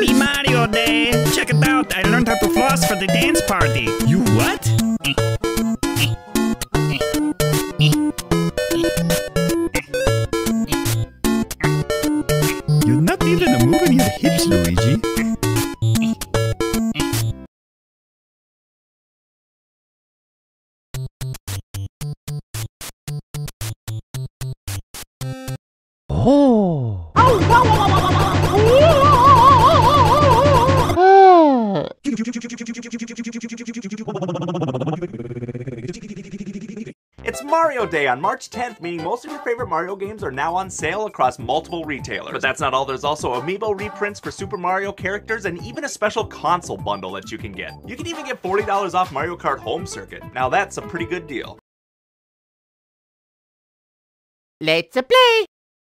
Happy Mario Day! Check it out, I learned how to floss for the dance party. You what? You're not even moving your hips, Luigi. It's Mario Day on March 10th, meaning most of your favorite Mario games are now on sale across multiple retailers. But that's not all, there's also amiibo reprints for Super Mario characters and even a special console bundle that you can get. You can even get $40 off Mario Kart Home Circuit. Now that's a pretty good deal. Let's play.